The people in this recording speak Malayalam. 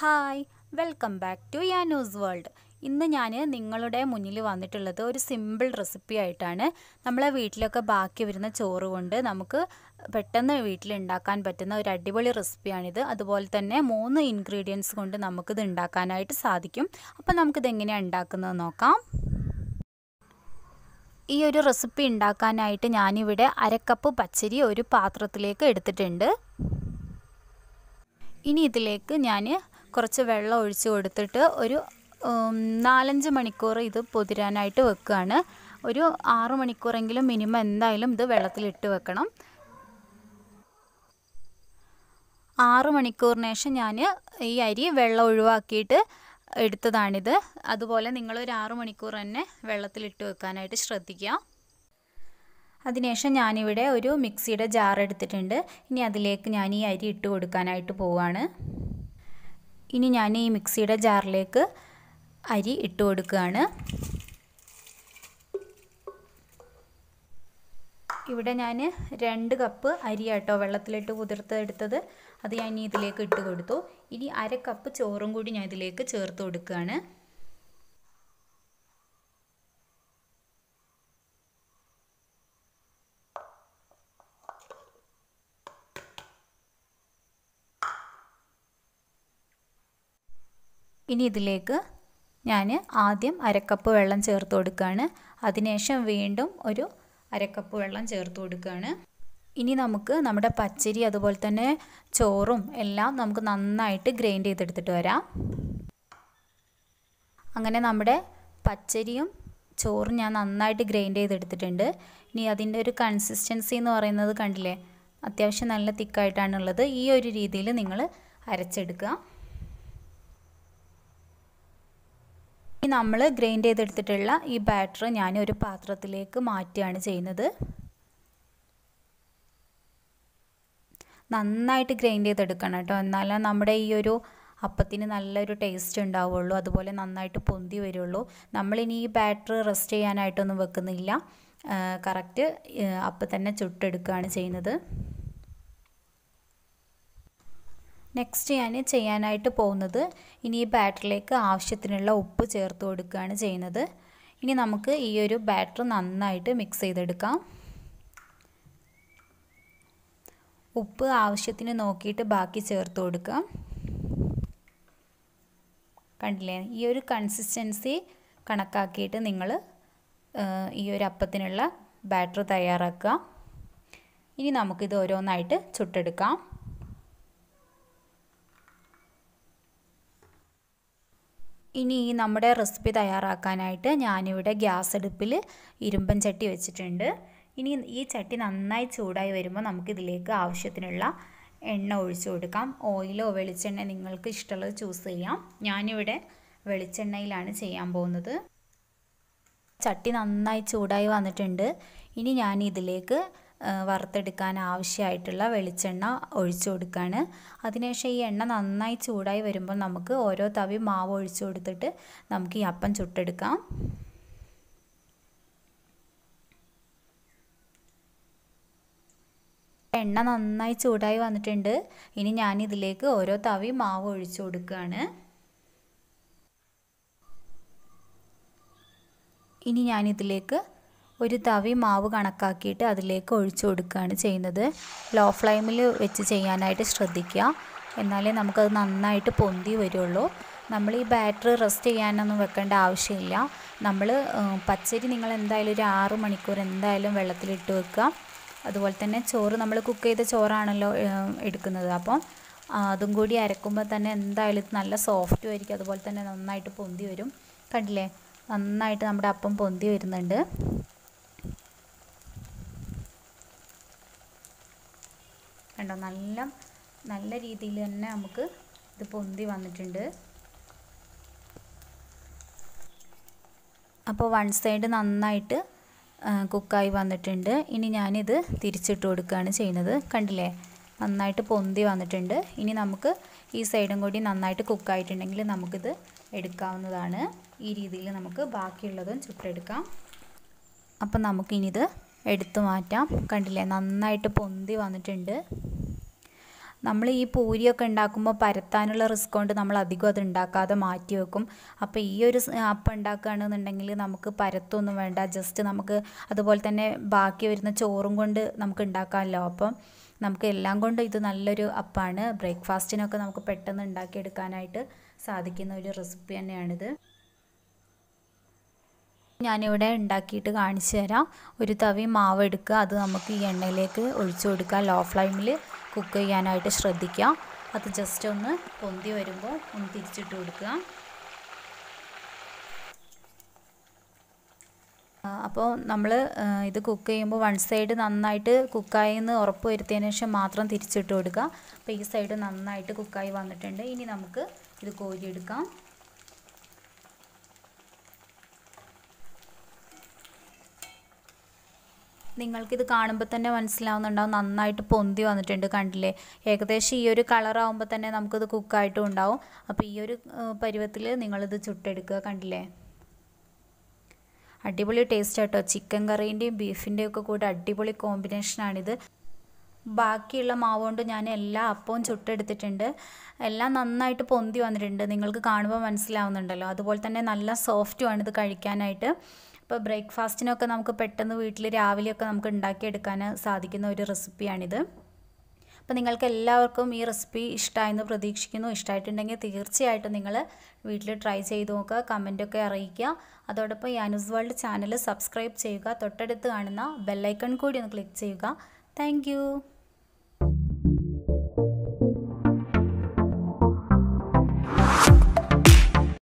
Hi welcome back to Yanus world ഇന്ന് ഞാൻ നിങ്ങളുടെ മുന്നിൽ വന്നിട്ടുള്ളത് ഒരു സിമ്പിൾ റെസിപ്പി ആയിട്ടാണ്. നമ്മളെ വീട്ടിലൊക്കെ ബാക്കി വരുന്ന ചോറ് കൊണ്ട് നമുക്ക് പെട്ടെന്ന് വീട്ടിൽ ഉണ്ടാക്കാൻ പറ്റുന്ന ഒരു അടിപൊളി റെസിപ്പിയാണിത് അതുപോലെ തന്നെ മൂന്ന് ഇൻഗ്രീഡിയൻസ് കൊണ്ട് നമുക്കിത് ഉണ്ടാക്കാനായിട്ട് സാധിക്കും. അപ്പോൾ നമുക്കിത് എങ്ങനെയാണ് ഉണ്ടാക്കുന്നത് നോക്കാം. ഈ ഒരു റെസിപ്പി ഉണ്ടാക്കാനായിട്ട് ഞാനിവിടെ അരക്കപ്പ് പച്ചരി ഒരു പാത്രത്തിലേക്ക് എടുത്തിട്ടുണ്ട്. ഇനി ഇതിലേക്ക് ഞാൻ കുറച്ച് വെള്ളം ഒഴിച്ച് കൊടുത്തിട്ട് ഒരു നാലഞ്ച് മണിക്കൂർ ഇത് പൊതിരാനായിട്ട് വെക്കുകയാണ്. ഒരു ആറു മണിക്കൂറെങ്കിലും മിനിമം എന്തായാലും ഇത് വെള്ളത്തിലിട്ട് വെക്കണം. ആറ് മണിക്കൂറിന് ശേഷം ഞാൻ ഈ അരി വെള്ളം ഒഴിവാക്കിയിട്ട് എടുത്തതാണിത്. അതുപോലെ നിങ്ങളൊരു ആറു മണിക്കൂർ തന്നെ വെള്ളത്തിലിട്ട് വെക്കാനായിട്ട് ശ്രദ്ധിക്കുക. അതിനുശേഷം ഞാനിവിടെ ഒരു മിക്സിയുടെ ജാർ എടുത്തിട്ടുണ്ട്. ഇനി അതിലേക്ക് ഞാൻ ഈ അരി ഇട്ട് കൊടുക്കാനായിട്ട് പോവാണ്. ഇനി ഞാൻ ഈ മിക്സിയുടെ ജാറിലേക്ക് അരി ഇട്ട് കൊടുക്കുകയാണ്. ഇവിടെ ഞാൻ രണ്ട് കപ്പ് അരി കേട്ടോ വെള്ളത്തിലിട്ട് കുതിർത്തെടുത്തത് അത് ഞാൻ ഇതിലേക്ക് ഇട്ട് കൊടുത്തു. ഇനി അര കപ്പ് ചോറും കൂടി ഞാൻ ഇതിലേക്ക് ചേർത്ത് കൊടുക്കുകയാണ്. ഇനി ഇതിലേക്ക് ഞാൻ ആദ്യം അരക്കപ്പ് വെള്ളം ചേർത്ത് കൊടുക്കുകയാണ് അതിനുശേഷം വീണ്ടും ഒരു അരക്കപ്പ് വെള്ളം ചേർത്ത് കൊടുക്കുകയാണ് ഇനി നമുക്ക് നമ്മുടെ പച്ചരി അതുപോലെ തന്നെ ചോറും എല്ലാം നമുക്ക് നന്നായിട്ട് ഗ്രൈൻഡ് ചെയ്തെടുത്തിട്ട് വരാം. അങ്ങനെ നമ്മുടെ പച്ചരിയും ചോറും ഞാൻ നന്നായിട്ട് ഗ്രൈൻഡ് ചെയ്തെടുത്തിട്ടുണ്ട്. ഇനി അതിന്റെ ഒരു കൺസിസ്റ്റൻസി എന്ന് പറയുന്നത് കണ്ടില്ലേ? അത്യാവശ്യം നല്ല തിക്കായിട്ടാണുള്ളത് ഈ ഒരു രീതിയിൽ നിങ്ങൾ അരച്ചെടുക്കുക. ഇനി നമ്മൾ ഗ്രൈൻഡ് ചെയ്തെടുത്തിട്ടുള്ള ഈ ബാറ്റർ ഞാൻ ഒരു പാത്രത്തിലേക്ക് മാറ്റുകയാണ് ചെയ്യുന്നത്. നന്നായിട്ട് ഗ്രൈൻഡ് ചെയ്തെടുക്കണം കേട്ടോ. എന്നാലേ നമ്മുടെ ഈ ഒരു അപ്പത്തിന് നല്ലൊരു ടേസ്റ്റ് ഉണ്ടാവുള്ളൂ. അതുപോലെ നന്നായിട്ട് പൊന്തി വരുള്ളൂ. നമ്മളിനി ഈ ബാറ്റർ റെസ്റ്റ് ചെയ്യാനായിട്ടൊന്നും വെക്കുന്നില്ല. കറക്റ്റ് അപ്പം തന്നെ ചുട്ടെടുക്കുകയാണ് ചെയ്യുന്നത്. നെക്സ്റ്റ് ഞാൻ ചെയ്യാനായിട്ട് പോകുന്നത് ഇനി ഈ ബാറ്ററിലേക്ക് ആവശ്യത്തിനുള്ള ഉപ്പ് ചേർത്ത് കൊടുക്കുകയാണ് ചെയ്യുന്നത്. ഇനി നമുക്ക് ഈ ഒരു ബാറ്റർ നന്നായിട്ട് മിക്സ് ചെയ്തെടുക്കാം. ഉപ്പ് ആവശ്യത്തിന് നോക്കിയിട്ട് ബാക്കി ചേർത്ത് കൊടുക്കാം കണ്ടില്ലേ? ഈ ഒരു കൺസിസ്റ്റൻസി കണക്കാക്കിയിട്ട് നിങ്ങൾ ഈ ഒരു അപ്പത്തിനുള്ള ബാറ്റർ തയ്യാറാക്കുക. ഇനി നമുക്കിത് ഓരോന്നായിട്ട് ചുട്ടെടുക്കാം. ഇനി ഈ നമ്മുടെ റെസിപ്പി തയ്യാറാക്കാനായിട്ട് ഞാനിവിടെ ഗ്യാസ് അടുപ്പിൽ ഇരുമ്പൻ ചട്ടി വെച്ചിട്ടുണ്ട്. ഇനി ഈ ചട്ടി നന്നായി ചൂടായി വരുമ്പോൾ നമുക്കിതിലേക്ക് ആവശ്യത്തിനുള്ള എണ്ണ ഒഴിച്ചു കൊടുക്കാം. ഓയിലോ വെളിച്ചെണ്ണ നിങ്ങൾക്ക് ഇഷ്ടമുള്ളത് ചൂസ് ചെയ്യാം. ഞാനിവിടെ വെളിച്ചെണ്ണയിലാണ് ചെയ്യാൻ പോകുന്നത്. ചട്ടി നന്നായി ചൂടായി വന്നിട്ടുണ്ട്. ഇനി ഞാൻ ഇതിലേക്ക് വറുത്തെടുക്കാൻ ആവശ്യമായിട്ടുള്ള വെളിച്ചെണ്ണ ഒഴിച്ചു കൊടുക്കുകയാണ് അതിനുശേഷം ഈ എണ്ണ നന്നായി ചൂടായി വരുമ്പോൾ നമുക്ക് ഓരോ തവി മാവ് ഒഴിച്ചു കൊടുത്തിട്ട് നമുക്ക് ഈ അപ്പം ചുട്ടെടുക്കാം. എണ്ണ നന്നായി ചൂടായി വന്നിട്ടുണ്ട്. ഇനി ഞാൻ ഇതിലേക്ക് ഓരോ തവി മാവ് ഒഴിച്ചു കൊടുക്കുകയാണ്. ഇനി ഞാനിതിലേക്ക് ഒരു തവി മാവ് കണക്കാക്കിയിട്ട് അതിലേക്ക് ഒഴിച്ചു കൊടുക്കുകയാണ് ചെയ്യുന്നത്. ലോ ഫ്ലെയിമിൽ വെച്ച് ചെയ്യാനായിട്ട് ശ്രദ്ധിക്കുക. എന്നാലേ നമുക്കത് നന്നായിട്ട് പൊന്തി വരുള്ളൂ. നമ്മൾ ഈ ബാറ്ററി റെസ്റ്റ് ചെയ്യാനൊന്നും വെക്കേണ്ട ആവശ്യമില്ല. നമ്മൾ പച്ചരി നിങ്ങൾ എന്തായാലും ഒരു ആറ് മണിക്കൂർ എന്തായാലും വെള്ളത്തിലിട്ട് വെക്കുക. അതുപോലെ തന്നെ ചോറ് നമ്മൾ കുക്ക് ചെയ്ത ചോറാണല്ലോ എടുക്കുന്നത്. അപ്പം അതും കൂടി അരക്കുമ്പോൾ തന്നെ എന്തായാലും നല്ല സോഫ്റ്റും ആയിരിക്കും. അതുപോലെ തന്നെ നന്നായിട്ട് പൊന്തി വരും. കണ്ടില്ലേ? നന്നായിട്ട് നമ്മുടെ അപ്പം പൊന്തി വരുന്നുണ്ട്. കണ്ടോ? നല്ല നല്ല രീതിയിൽ തന്നെ നമുക്ക് ഇത് പൊന്തി വന്നിട്ടുണ്ട്. അപ്പോൾ വൺ സൈഡ് നന്നായിട്ട് കുക്കായി വന്നിട്ടുണ്ട്. ഇനി ഞാനിത് തിരിച്ചിട്ട് കൊടുക്കുകയാണ് ചെയ്യുന്നത്. കണ്ടില്ലേ? നന്നായിട്ട് പൊന്തി വന്നിട്ടുണ്ട്. ഇനി നമുക്ക് ഈ സൈഡും കൂടി നന്നായിട്ട് കുക്കായിട്ടുണ്ടെങ്കിൽ നമുക്കിത് എടുക്കാവുന്നതാണ്. ഈ രീതിയിൽ നമുക്ക് ബാക്കിയുള്ളതും ചുട്ടെടുക്കാം. അപ്പം നമുക്കിനിത് എടുത്തു മാറ്റാം. കണ്ടില്ലേ? നന്നായിട്ട് പൊന്തി വന്നിട്ടുണ്ട്. നമ്മൾ ഈ പൂരിയൊക്കെ ഉണ്ടാക്കുമ്പോൾ പരത്താനുള്ള റിസ്ക് കൊണ്ട് നമ്മൾ അധികം അത് ഉണ്ടാക്കാതെ മാറ്റി വെക്കും. അപ്പോൾ ഈ ഒരു അപ്പം ഉണ്ടാക്കുകയാണെന്നുണ്ടെങ്കിൽ നമുക്ക് പരത്തൊന്നും വേണ്ട. ജസ്റ്റ് നമുക്ക് അതുപോലെ തന്നെ ബാക്കി വരുന്ന ചോറും കൊണ്ട് നമുക്ക് ഉണ്ടാക്കാമല്ലോ. അപ്പം നമുക്ക് എല്ലാം കൊണ്ടും ഇത് നല്ലൊരു അപ്പാണ്. ബ്രേക്ക്ഫാസ്റ്റിനൊക്കെ നമുക്ക് പെട്ടെന്ന് ഉണ്ടാക്കിയെടുക്കാനായിട്ട് സാധിക്കുന്ന ഒരു റെസിപ്പി തന്നെയാണിത്. ഞാനിവിടെ ഉണ്ടാക്കിയിട്ട് കാണിച്ചു തരാം. ഒരു തവി മാവ് എടുക്കുക. അത് നമുക്ക് ഈ എണ്ണയിലേക്ക് ഒഴിച്ചു കൊടുക്കുക. ലോ ഫ്ലെയിമിൽ കുക്ക് ചെയ്യാനായിട്ട് ശ്രദ്ധിക്കാം. അത് ജസ്റ്റ് ഒന്ന് പൊന്തി വരുമ്പോൾ ഒന്ന് തിരിച്ചിട്ട് കൊടുക്കുക. അപ്പോൾ നമ്മൾ ഇത് കുക്ക് ചെയ്യുമ്പോൾ വൺ സൈഡ് നന്നായിട്ട് കുക്കായി എന്ന് ഉറപ്പ് വരുത്തിയതിന് ശേഷം മാത്രം തിരിച്ചിട്ട് കൊടുക്കുക. അപ്പോൾ ഈ സൈഡ് നന്നായിട്ട് കുക്കായി വന്നിട്ടുണ്ട്. ഇനി നമുക്ക് ഇത് കോരിയെടുക്കാം. നിങ്ങൾക്കിത് കാണുമ്പോൾ തന്നെ മനസ്സിലാവുന്നുണ്ടാവും. നന്നായിട്ട് പൊന്തി വന്നിട്ടുണ്ട് കണ്ടില്ലേ? ഏകദേശം ഈ ഒരു കളറാകുമ്പോൾ തന്നെ നമുക്കിത് കുക്കായിട്ടും ഉണ്ടാവും. അപ്പോൾ ഈ ഒരു പരുവത്തിൽ നിങ്ങളിത് ചുട്ടെടുക്കുക കണ്ടില്ലേ? അടിപൊളി ടേസ്റ്റ് ആട്ടോ. ചിക്കൻ കറീന്റെയും ബീഫിന്റെയും ഒക്കെ കൂടെ അടിപൊളി കോമ്പിനേഷനാണിത് ബാക്കിയുള്ള മാവ് കൊണ്ട് ഞാൻ എല്ലാ അപ്പവും ചുട്ടെടുത്തിട്ടുണ്ട്. എല്ലാം നന്നായിട്ട് പൊന്തി വന്നിട്ടുണ്ട്. നിങ്ങൾക്ക് കാണുമ്പോൾ മനസ്സിലാവുന്നുണ്ടല്ലോ. അതുപോലെ തന്നെ നല്ല സോഫ്റ്റുമാണ് ഇത് കഴിക്കാനായിട്ട്. ഇപ്പോൾ ബ്രേക്ക്ഫാസ്റ്റിനൊക്കെ നമുക്ക് പെട്ടെന്ന് വീട്ടിൽ രാവിലെയൊക്കെ നമുക്ക് ഉണ്ടാക്കിയെടുക്കാൻ സാധിക്കുന്ന ഒരു റെസിപ്പിയാണിത്. അപ്പോൾ നിങ്ങൾക്ക് എല്ലാവർക്കും ഈ റെസിപ്പി ഇഷ്ടമായെന്ന് പ്രതീക്ഷിക്കുന്നു. ഇഷ്ടമായിട്ടുണ്ടെങ്കിൽ തീർച്ചയായിട്ടും നിങ്ങൾ വീട്ടിൽ ട്രൈ ചെയ്ത് നോക്കുക കമന്റൊക്കെ അറിയിക്കുക. അതോടൊപ്പം യാനുസ് വേൾഡ് ചാനൽ സബ്സ്ക്രൈബ് ചെയ്യുക. തൊട്ടടുത്ത് കാണുന്ന ബെല്ലൈക്കൺ കൂടി ഒന്ന് ക്ലിക്ക് ചെയ്യുക. താങ്ക്